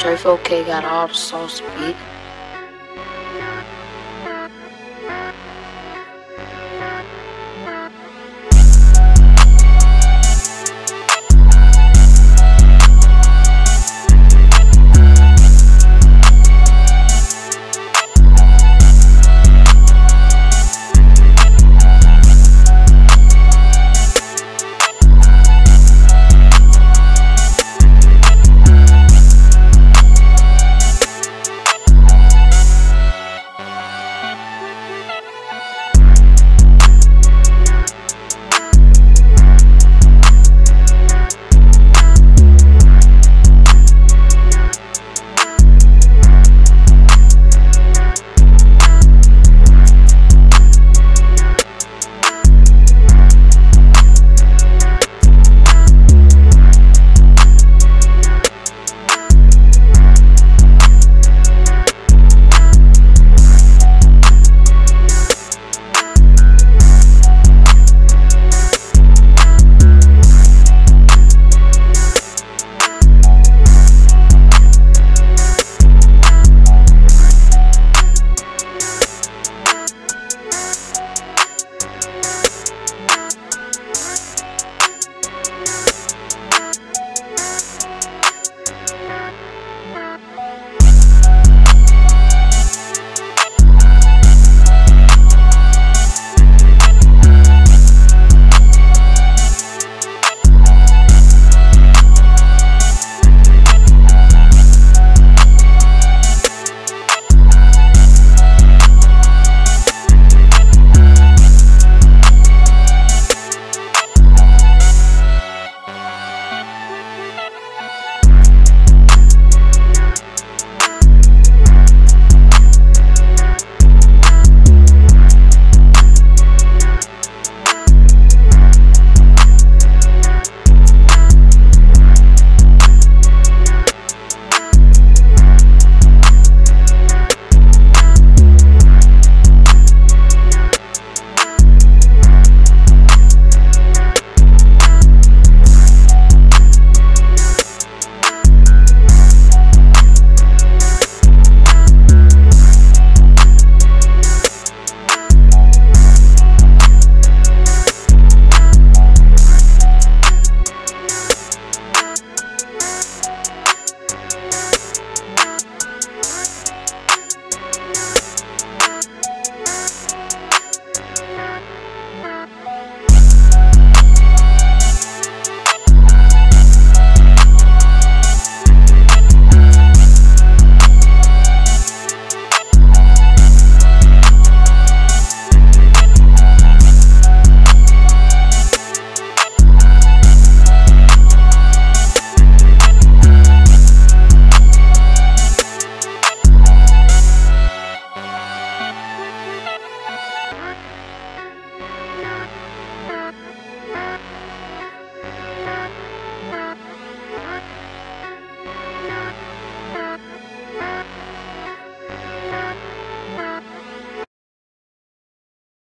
Trey K got all the sauce beat.